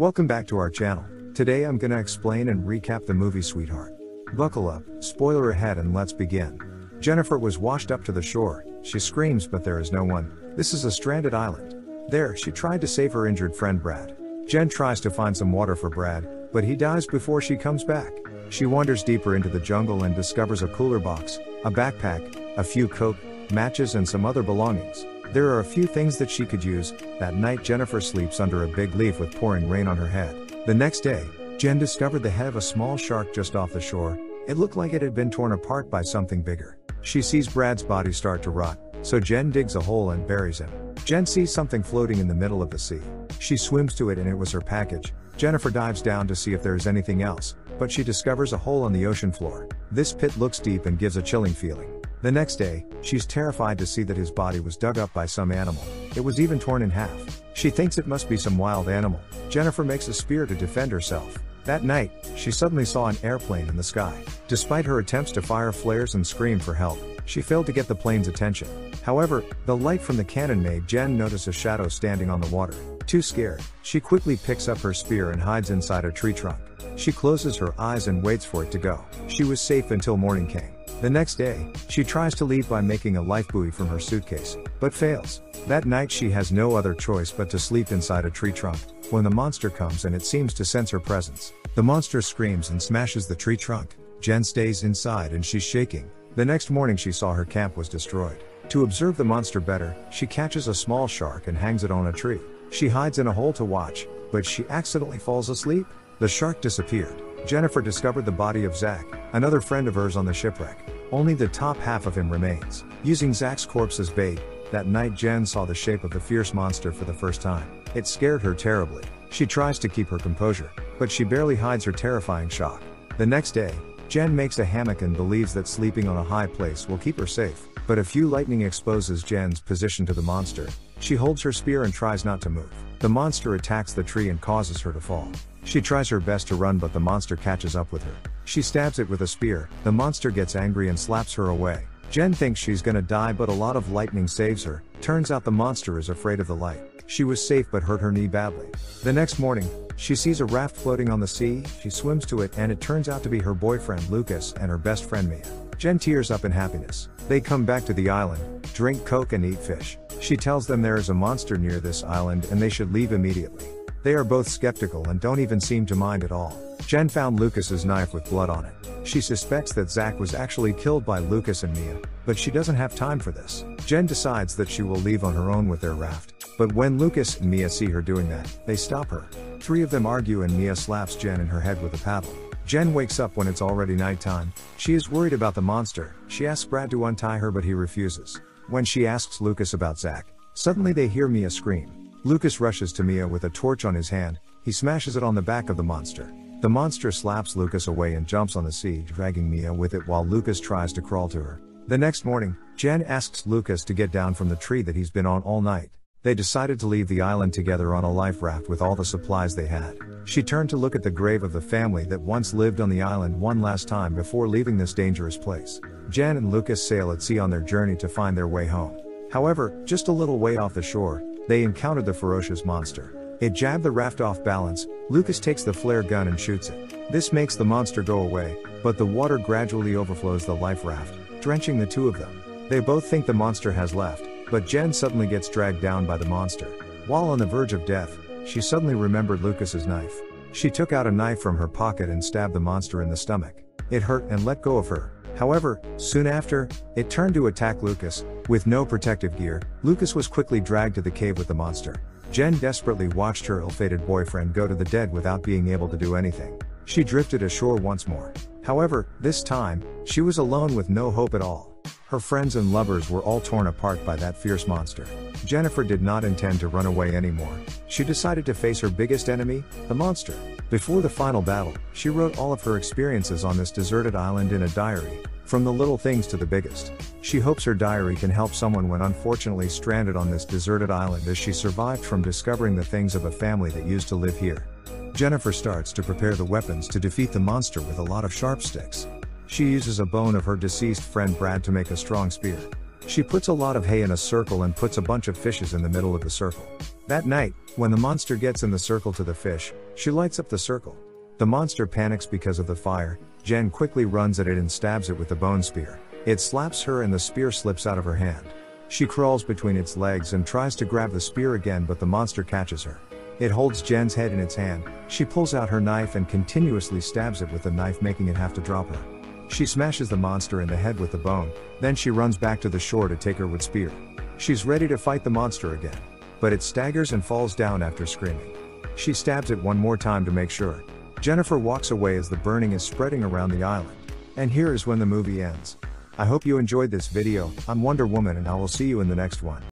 Welcome back to our channel. Today I'm gonna explain and recap the movie Sweetheart. Buckle up, spoiler ahead and let's begin. Jennifer was washed up to the shore, she screams but there is no one, this is a stranded island. There, she tried to save her injured friend Brad. Jen tries to find some water for Brad, but he dies before she comes back. She wanders deeper into the jungle and discovers a cooler box, a backpack, a few coke, matches and some other belongings. There are a few things that she could use. That night Jennifer sleeps under a big leaf with pouring rain on her head. The next day, Jen discovered the head of a small shark just off the shore. It looked like it had been torn apart by something bigger. She sees Brad's body start to rot, so Jen digs a hole and buries him. Jen sees something floating in the middle of the sea. She swims to it and it was her package. Jennifer dives down to see if there is anything else, but she discovers a hole on the ocean floor. This pit looks deep and gives a chilling feeling. The next day, she's terrified to see that his body was dug up by some animal. It was even torn in half. She thinks it must be some wild animal. Jennifer makes a spear to defend herself. That night, she suddenly saw an airplane in the sky. Despite her attempts to fire flares and scream for help, she failed to get the plane's attention. However, the light from the cannon made Jen notice a shadow standing on the water. Too scared, she quickly picks up her spear and hides inside a tree trunk. She closes her eyes and waits for it to go. She was safe until morning came. The next day, she tries to leave by making a life buoy from her suitcase, but fails. That night she has no other choice but to sleep inside a tree trunk, when the monster comes and it seems to sense her presence. The monster screams and smashes the tree trunk. Jen stays inside and she's shaking. The next morning she saw her camp was destroyed. To observe the monster better, she catches a small shark and hangs it on a tree. She hides in a hole to watch, but she accidentally falls asleep. The shark disappeared. Jennifer discovered the body of Zach, another friend of hers on the shipwreck. Only the top half of him remains. Using Zach's corpse as bait, that night Jen saw the shape of the fierce monster for the first time. It scared her terribly. She tries to keep her composure, but she barely hides her terrifying shock. The next day, Jen makes a hammock and believes that sleeping on a high place will keep her safe. But a few lightning exposes Jen's position to the monster. She holds her spear and tries not to move. The monster attacks the tree and causes her to fall. She tries her best to run but the monster catches up with her. She stabs it with a spear, the monster gets angry and slaps her away. Jen thinks she's gonna die but a lot of lightning saves her, turns out the monster is afraid of the light. She was safe but hurt her knee badly. The next morning, she sees a raft floating on the sea, she swims to it and it turns out to be her boyfriend Lucas and her best friend Mia. Jen tears up in happiness. They come back to the island, drink coke and eat fish. She tells them there is a monster near this island and they should leave immediately. They are both skeptical and don't even seem to mind at all. Jen found Lucas's knife with blood on it. She suspects that Zach was actually killed by Lucas and Mia, but she doesn't have time for this. Jen decides that she will leave on her own with their raft. But when Lucas and Mia see her doing that, they stop her. Three of them argue and Mia slaps Jen in her head with a paddle. Jen wakes up when it's already nighttime. She is worried about the monster. She asks Brad to untie her but he refuses. When she asks Lucas about Zach, suddenly they hear Mia scream. Lucas rushes to Mia with a torch on his hand, he smashes it on the back of the monster. The monster slaps Lucas away and jumps on the sea, dragging Mia with it while Lucas tries to crawl to her. The next morning, Jen asks Lucas to get down from the tree that he's been on all night. They decided to leave the island together on a life raft with all the supplies they had. She turned to look at the grave of the family that once lived on the island one last time before leaving this dangerous place. Jen and Lucas sail at sea on their journey to find their way home. However, just a little way off the shore, they encountered the ferocious monster. It jabbed the raft off balance, Lucas takes the flare gun and shoots it. This makes the monster go away, but the water gradually overflows the life raft, drenching the two of them. They both think the monster has left, but Jen suddenly gets dragged down by the monster. While on the verge of death, she suddenly remembered Lucas's knife. She took out a knife from her pocket and stabbed the monster in the stomach. It hurt and let go of her. However, soon after, it turned to attack Lucas. With no protective gear, Lucas was quickly dragged to the cave with the monster. Jen desperately watched her ill-fated boyfriend go to the dead without being able to do anything. She drifted ashore once more. However, this time, she was alone with no hope at all. Her friends and lovers were all torn apart by that fierce monster. Jennifer did not intend to run away anymore. She decided to face her biggest enemy, the monster. Before the final battle, she wrote all of her experiences on this deserted island in a diary, from the little things to the biggest. She hopes her diary can help someone when unfortunately stranded on this deserted island as she survived from discovering the things of a family that used to live here. Jennifer starts to prepare the weapons to defeat the monster with a lot of sharp sticks. She uses a bone of her deceased friend Brad to make a strong spear. She puts a lot of hay in a circle and puts a bunch of fishes in the middle of the circle. That night, when the monster gets in the circle to the fish, she lights up the circle. The monster panics because of the fire, Jen quickly runs at it and stabs it with the bone spear. It slaps her and the spear slips out of her hand. She crawls between its legs and tries to grab the spear again but the monster catches her. It holds Jen's head in its hand, she pulls out her knife and continuously stabs it with the knife making it have to drop her. She smashes the monster in the head with the bone, then she runs back to the shore to take her wood spear. She's ready to fight the monster again. But it staggers and falls down after screaming. She stabs it one more time to make sure. Jennifer walks away as the burning is spreading around the island. And here is when the movie ends. I hope you enjoyed this video, I'm Wonder Woman and I will see you in the next one.